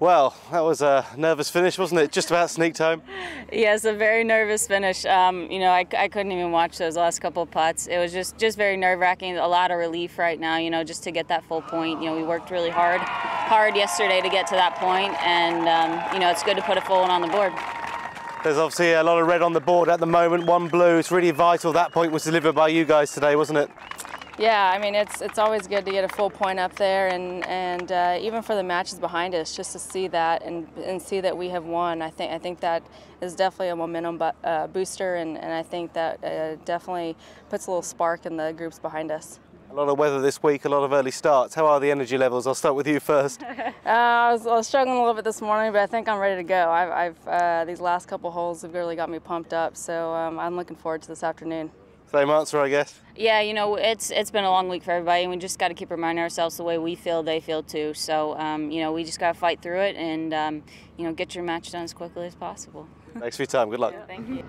Well, that was a nervous finish, wasn't it? Just about sneaked home. Yes, a very nervous finish. Um, you know, I, I couldn't even watch those last couple of putts. It was just, just very nerve-wracking. A lot of relief right now, you know, just to get that full point. You know, we worked really hard, hard yesterday to get to that point, and um, you know, it's good to put a full one on the board. There's obviously a lot of red on the board at the moment. One blue. It's really vital. That point was delivered by you guys today, wasn't it? Yeah, I mean it's it's always good to get a full point up there, and and uh, even for the matches behind us, just to see that and and see that we have won. I think I think that is definitely a momentum bu- uh, booster, and, and I think that uh, definitely puts a little spark in the groups behind us. A lot of weather this week, a lot of early starts. How are the energy levels? I'll start with you first. Uh, I, was, I was struggling a little bit this morning, but I think I'm ready to go. I've, I've uh, these last couple holes have really got me pumped up, so um, I'm looking forward to this afternoon. Same answer, I guess. Yeah, you know, it's it's been a long week for everybody, and we just got to keep reminding ourselves the way we feel, they feel too. So, um, you know, we just got to fight through it and, um, you know, get your match done as quickly as possible. Thanks for your time. Good luck. Thank you.